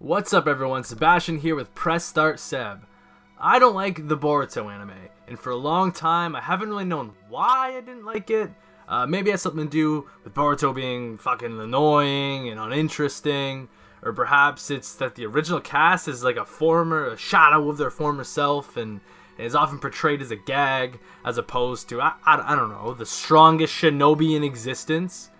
What's up everyone, Sebastian here with Press Start Seb. I don't like the Boruto anime, and for a long time I haven't really known why I didn't like it. Uh, maybe it has something to do with Boruto being fucking annoying and uninteresting, or perhaps it's that the original cast is like a former, a shadow of their former self, and is often portrayed as a gag, as opposed to, I, I, I don't know, the strongest shinobi in existence.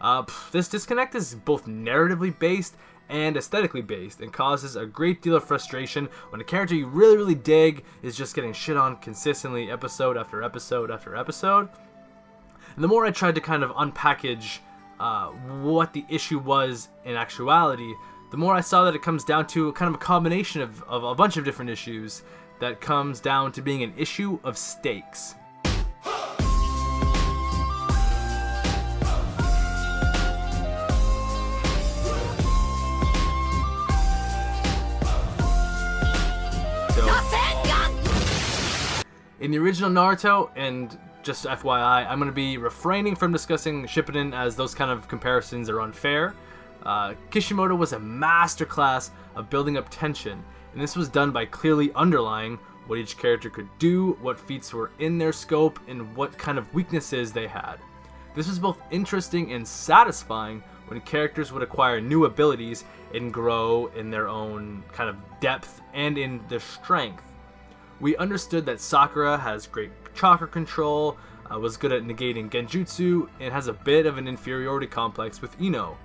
Uh, pff, this disconnect is both narratively based and aesthetically based and causes a great deal of frustration when a character you really really dig is just getting shit on consistently episode after episode after episode. And the more I tried to kind of unpackage uh, what the issue was in actuality, the more I saw that it comes down to kind of a combination of, of a bunch of different issues that comes down to being an issue of stakes. In the original Naruto, and just FYI, I'm going to be refraining from discussing Shippuden as those kind of comparisons are unfair. Uh, Kishimoto was a masterclass of building up tension, and this was done by clearly underlying what each character could do, what feats were in their scope, and what kind of weaknesses they had. This was both interesting and satisfying when characters would acquire new abilities and grow in their own kind of depth and in their strength. We understood that Sakura has great chakra control, uh, was good at negating genjutsu, and has a bit of an inferiority complex with Ino.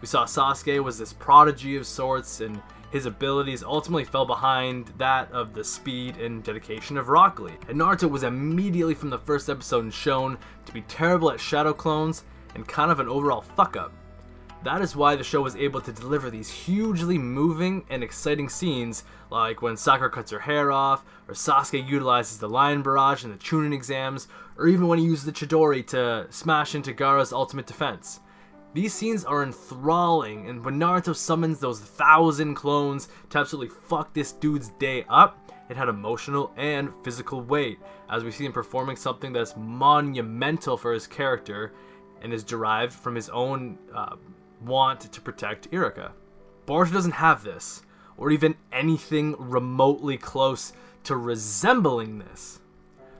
We saw Sasuke was this prodigy of sorts, and his abilities ultimately fell behind that of the speed and dedication of Rock Lee. And Naruto was immediately from the first episode shown to be terrible at shadow clones and kind of an overall fuck up. That is why the show was able to deliver these hugely moving and exciting scenes, like when Sakura cuts her hair off, or Sasuke utilizes the Lion Barrage in the Chunin exams, or even when he uses the Chidori to smash into Gaara's ultimate defense. These scenes are enthralling, and when Naruto summons those thousand clones to absolutely fuck this dude's day up, it had emotional and physical weight, as we see him performing something that's monumental for his character and is derived from his own uh, want to protect Iruka. Boruto doesn't have this, or even anything remotely close to resembling this.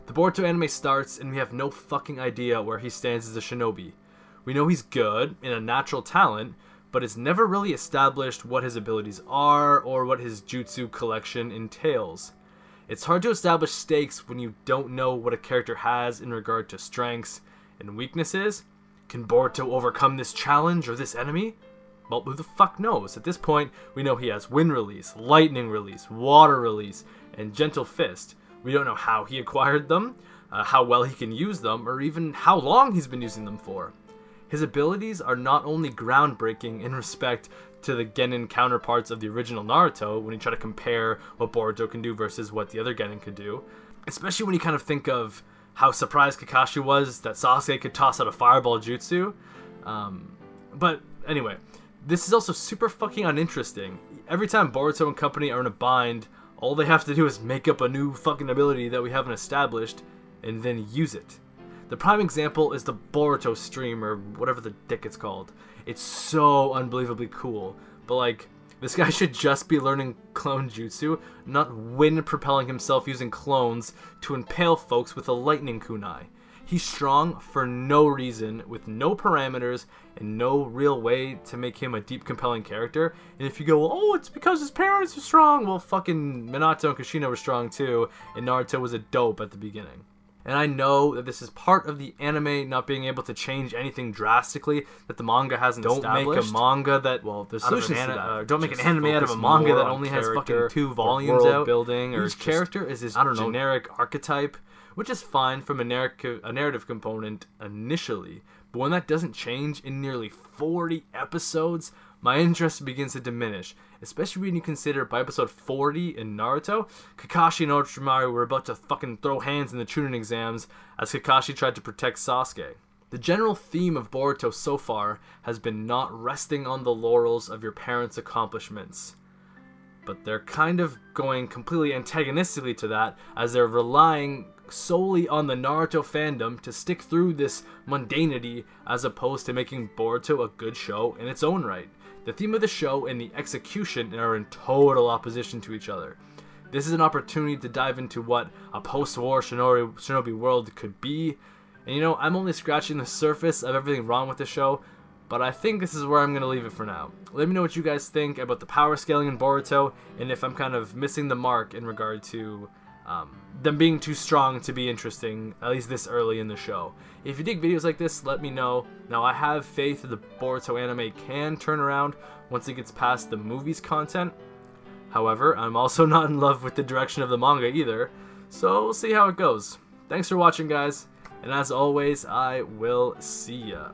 The Boruto anime starts and we have no fucking idea where he stands as a shinobi. We know he's good and a natural talent, but it's never really established what his abilities are or what his jutsu collection entails. It's hard to establish stakes when you don't know what a character has in regard to strengths and weaknesses, can Boruto overcome this challenge or this enemy? Well, who the fuck knows? At this point, we know he has Wind Release, Lightning Release, Water Release, and Gentle Fist. We don't know how he acquired them, uh, how well he can use them, or even how long he's been using them for. His abilities are not only groundbreaking in respect to the Genin counterparts of the original Naruto, when you try to compare what Boruto can do versus what the other Genin could do, especially when you kind of think of how surprised Kakashi was that Sasuke could toss out a fireball jutsu. Um, but anyway, this is also super fucking uninteresting. Every time Boruto and company are in a bind, all they have to do is make up a new fucking ability that we haven't established and then use it. The prime example is the Boruto stream or whatever the dick it's called. It's so unbelievably cool, but like this guy should just be learning clone jutsu, not wind propelling himself using clones to impale folks with a lightning kunai. He's strong for no reason, with no parameters, and no real way to make him a deep, compelling character. And if you go, oh, it's because his parents are strong, well, fucking Minato and Kushina were strong too, and Naruto was a dope at the beginning. And I know that this is part of the anime not being able to change anything drastically that the manga hasn't don't established. make a manga that well, there's solutions to that. Uh, don't make an anime out of a manga that only has fucking two volumes out. Building or each character is this I don't know, generic archetype, which is fine from a, narrative a narrative component initially, but when that doesn't change in nearly 40 episodes, my interest begins to diminish, especially when you consider by episode 40 in Naruto, Kakashi and Orochimaru were about to fucking throw hands in the Chunin exams as Kakashi tried to protect Sasuke. The general theme of Boruto so far has been not resting on the laurels of your parents' accomplishments. But they're kind of going completely antagonistically to that as they're relying solely on the Naruto fandom to stick through this mundanity as opposed to making Boruto a good show in its own right. The theme of the show and the execution are in total opposition to each other. This is an opportunity to dive into what a post-war Shinobi, world could be. And you know, I'm only scratching the surface of everything wrong with the show, but I think this is where I'm going to leave it for now. Let me know what you guys think about the power scaling in Boruto, and if I'm kind of missing the mark in regard to um, them being too strong to be interesting, at least this early in the show. If you dig videos like this, let me know. Now, I have faith that the Boruto anime can turn around once it gets past the movie's content. However, I'm also not in love with the direction of the manga either, so we'll see how it goes. Thanks for watching, guys, and as always, I will see ya.